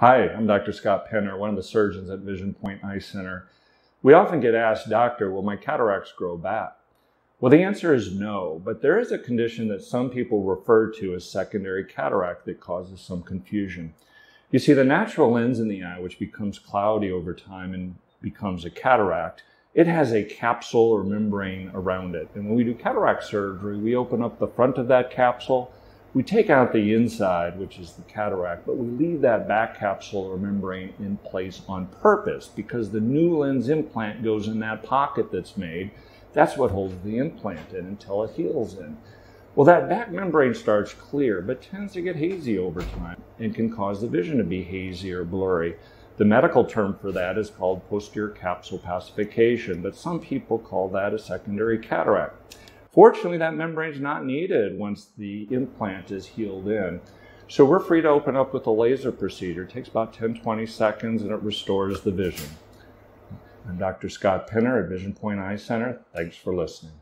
Hi, I'm Dr. Scott Pinter, one of the surgeons at Vision Point Eye Center. We often get asked, Doctor, will my cataracts grow back? Well, the answer is no, but there is a condition that some people refer to as secondary cataract that causes some confusion. You see, the natural lens in the eye, which becomes cloudy over time and becomes a cataract, it has a capsule or membrane around it. And when we do cataract surgery, we open up the front of that capsule we take out the inside, which is the cataract, but we leave that back capsule or membrane in place on purpose because the new lens implant goes in that pocket that's made. That's what holds the implant in until it heals in. Well, that back membrane starts clear, but tends to get hazy over time and can cause the vision to be hazy or blurry. The medical term for that is called posterior capsule opacification, but some people call that a secondary cataract. Fortunately, that membrane is not needed once the implant is healed in. So we're free to open up with a laser procedure. It takes about 10 20 seconds and it restores the vision. I'm Dr. Scott Pinter at Vision Point Eye Center. Thanks for listening.